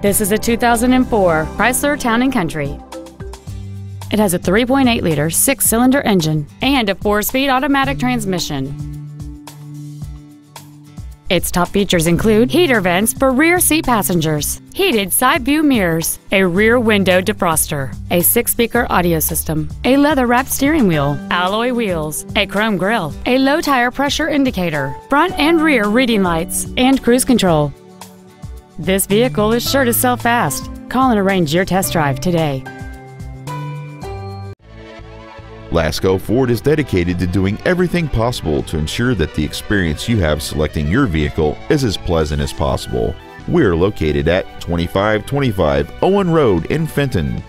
This is a 2004 Chrysler Town & Country. It has a 3.8-liter six-cylinder engine and a four-speed automatic transmission. Its top features include heater vents for rear seat passengers, heated side view mirrors, a rear window defroster, a six-speaker audio system, a leather-wrapped steering wheel, alloy wheels, a chrome grille, a low tire pressure indicator, front and rear reading lights, and cruise control. This vehicle is sure to sell fast. Call and arrange your test drive today. Lasco Ford is dedicated to doing everything possible to ensure that the experience you have selecting your vehicle is as pleasant as possible. We're located at 2525 Owen Road in Fenton.